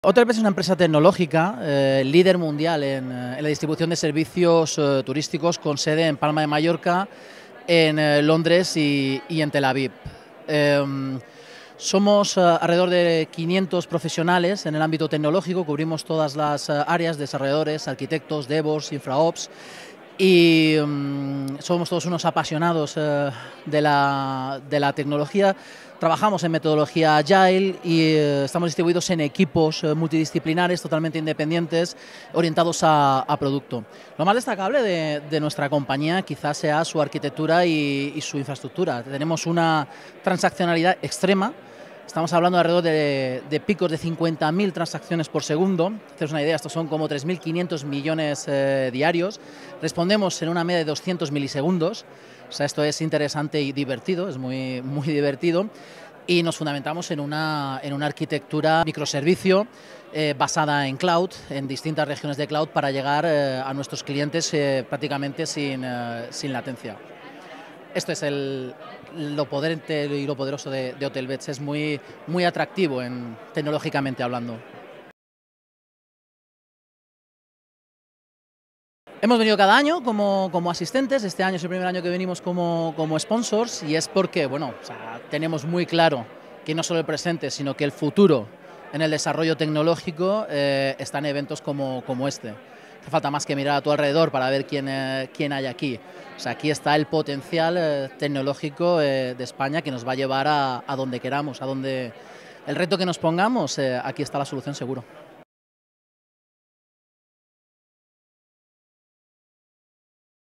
Hotelbeds es una empresa tecnológica, eh, líder mundial en, eh, en, la distribución de servicios eh, turísticos con sede en Palma de Mallorca, en Londres y, y, en Tel Aviv. Em, somos alrededor de 500 profesionales en el ámbito tecnológico, cubrimos todas las áreas, desarrolladores, arquitectos, DevOps, InfraOps y um, somos todos unos apasionados uh, de, la, de, la, tecnología. Trabajamos en metodología agile y estamos distribuidos en equipos multidisciplinares totalmente independientes orientados a, a producto. Lo más destacable de, de, nuestra compañía quizás sea su arquitectura y, y su infraestructura. Tenemos una transaccionalidad extrema Estamos hablando de alrededor de, de picos de 50.000 transacciones por segundo. Haceros una idea, estos son como 3.500 millones eh, diarios. Respondemos en una media de 200 milisegundos. O sea, esto es interesante y divertido, es muy, muy divertido. Y nos fundamentamos en una, en una arquitectura microservicio eh, basada en cloud, en distintas regiones de cloud, para llegar eh, a nuestros clientes eh, prácticamente sin, sin latencia esto es el, lo potente y lo poderoso de, de Hotelbeds, es muy, muy atractivo en, tecnológicamente hablando. Hemos venido cada año como, como, asistentes, este año es el primer año que venimos como, como sponsors y es porque bueno, o sea, tenemos muy claro que no solo el presente, sino que el futuro en el desarrollo tecnológico eh, está en eventos como, como este hace falta más que mirar a tu alrededor para ver quién, eh, quién hay aquí. O sea, aquí está el potencial eh, tecnológico eh, de España que nos va a llevar a, a, donde queramos, a donde el reto que nos pongamos, aquí está la solución seguro.